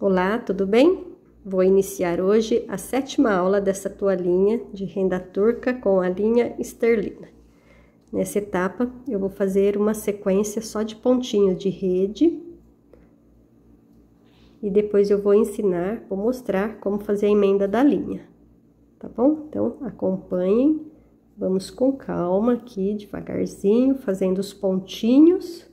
Olá, tudo bem? Vou iniciar hoje a sétima aula dessa toalhinha de renda turca com a linha esterlina. Nessa etapa, eu vou fazer uma sequência só de pontinho de rede. E depois eu vou ensinar, vou mostrar como fazer a emenda da linha, tá bom? Então, acompanhem, vamos com calma aqui, devagarzinho, fazendo os pontinhos.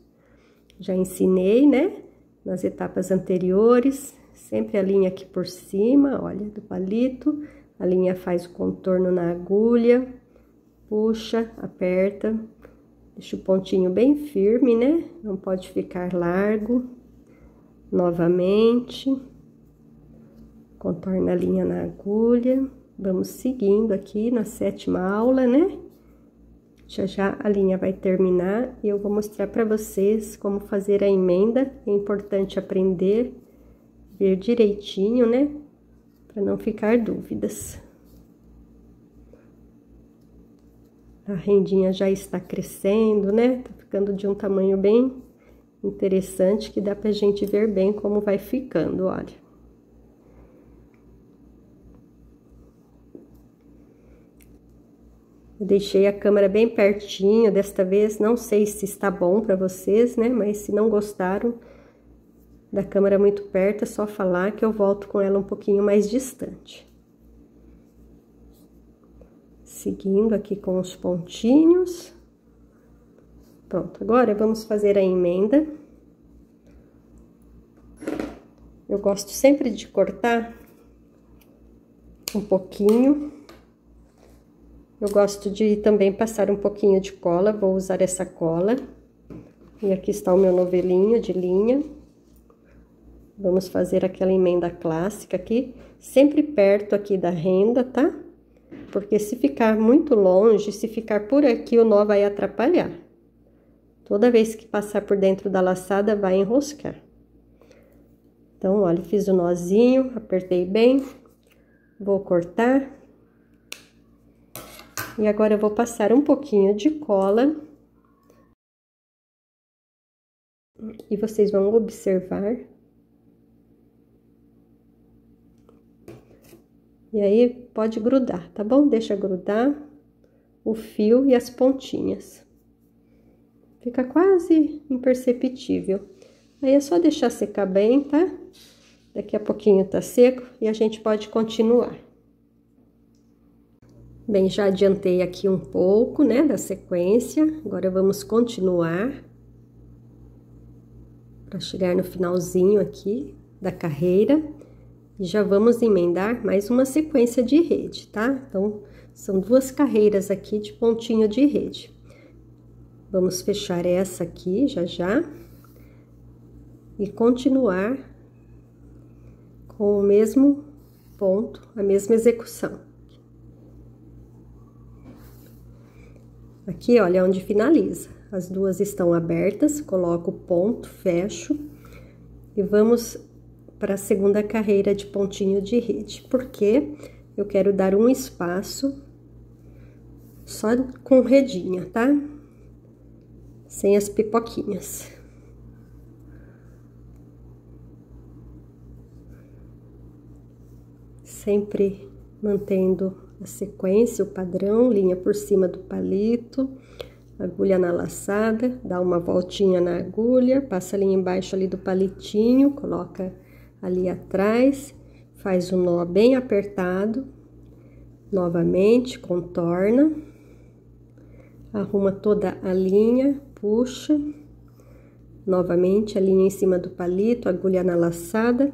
Já ensinei, né? Nas etapas anteriores, sempre a linha aqui por cima, olha, do palito, a linha faz o contorno na agulha, puxa, aperta, deixa o pontinho bem firme, né? Não pode ficar largo. Novamente, contorna a linha na agulha, vamos seguindo aqui na sétima aula, né? Já já a linha vai terminar e eu vou mostrar para vocês como fazer a emenda. É importante aprender, ver direitinho, né? Para não ficar dúvidas. A rendinha já está crescendo, né? Tá ficando de um tamanho bem interessante que dá pra gente ver bem como vai ficando, olha. Eu deixei a câmera bem pertinho desta vez, não sei se está bom para vocês, né? Mas se não gostaram da câmera muito perto, é só falar que eu volto com ela um pouquinho mais distante. Seguindo aqui com os pontinhos. Pronto, agora vamos fazer a emenda. Eu gosto sempre de cortar um pouquinho eu gosto de também passar um pouquinho de cola, vou usar essa cola. E aqui está o meu novelinho de linha. Vamos fazer aquela emenda clássica aqui, sempre perto aqui da renda, tá? Porque se ficar muito longe, se ficar por aqui, o nó vai atrapalhar. Toda vez que passar por dentro da laçada, vai enroscar. Então, olha, fiz o nozinho, apertei bem, vou cortar. E agora eu vou passar um pouquinho de cola. E vocês vão observar. E aí, pode grudar, tá bom? Deixa grudar o fio e as pontinhas. Fica quase imperceptível. Aí é só deixar secar bem, tá? Daqui a pouquinho tá seco e a gente pode continuar. Bem, já adiantei aqui um pouco, né, da sequência. Agora vamos continuar para chegar no finalzinho aqui da carreira. E já vamos emendar mais uma sequência de rede, tá? Então, são duas carreiras aqui de pontinho de rede. Vamos fechar essa aqui já já. E continuar com o mesmo ponto, a mesma execução. Aqui, olha, é onde finaliza. As duas estão abertas, coloco o ponto, fecho e vamos para a segunda carreira de pontinho de rede, porque eu quero dar um espaço só com redinha, tá? Sem as pipoquinhas. Sempre mantendo a sequência, o padrão, linha por cima do palito, agulha na laçada, dá uma voltinha na agulha, passa ali embaixo ali do palitinho, coloca ali atrás, faz um nó bem apertado, novamente, contorna, arruma toda a linha, puxa, novamente a linha em cima do palito, agulha na laçada,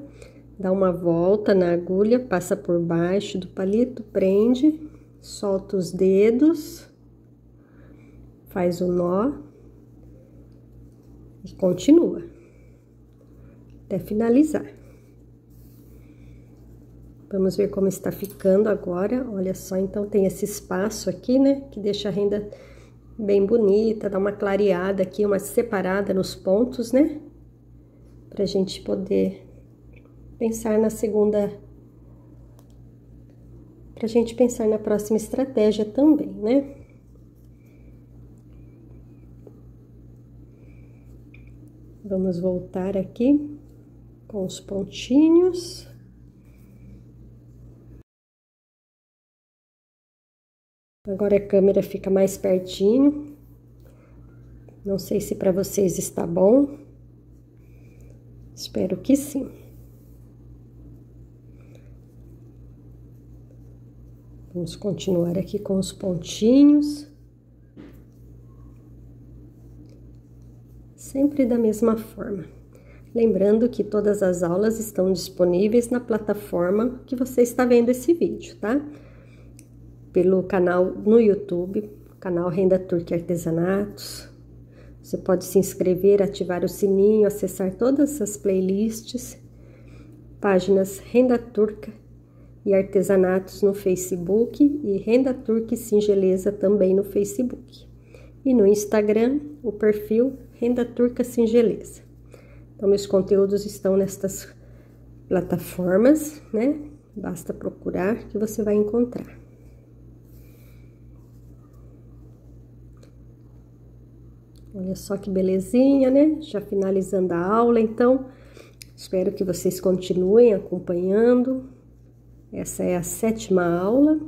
dá uma volta na agulha, passa por baixo do palito, prende, solta os dedos, faz o nó e continua até finalizar. Vamos ver como está ficando agora. Olha só, então tem esse espaço aqui, né, que deixa a renda bem bonita, dá uma clareada aqui, uma separada nos pontos, né, pra gente poder pensar na segunda. Para a gente pensar na próxima estratégia também, né? Vamos voltar aqui. com os pontinhos. Agora a câmera fica mais pertinho. Não sei se para vocês está bom. Espero que sim. Vamos continuar aqui com os pontinhos. Sempre da mesma forma. Lembrando que todas as aulas estão disponíveis na plataforma que você está vendo esse vídeo, tá? pelo canal no YouTube, canal Renda Turca Artesanatos. Você pode se inscrever, ativar o sininho, acessar todas as playlists, páginas Renda Turca e Artesanatos no Facebook e Renda Turca e Singeleza também no Facebook. E no Instagram, o perfil Renda Turca Singeleza. Então, meus conteúdos estão nestas plataformas, né? Basta procurar que você vai encontrar. Olha só que belezinha, né? Já finalizando a aula, então, espero que vocês continuem acompanhando. Essa é a sétima aula.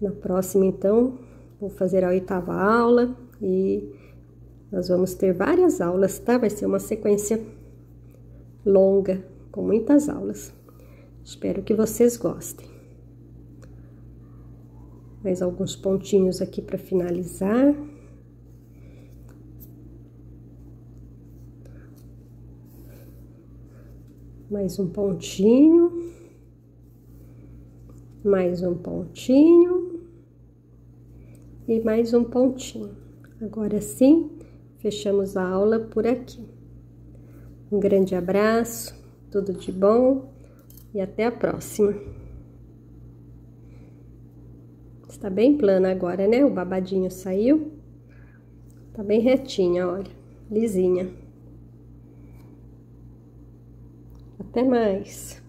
Na próxima, então, vou fazer a oitava aula e nós vamos ter várias aulas, tá? Vai ser uma sequência longa, com muitas aulas. Espero que vocês gostem. Mais alguns pontinhos aqui para finalizar. mais um pontinho, mais um pontinho e mais um pontinho. Agora sim, fechamos a aula por aqui. Um grande abraço, tudo de bom e até a próxima. Está bem plana agora, né? O babadinho saiu. Tá bem retinha, olha, lisinha. Até mais!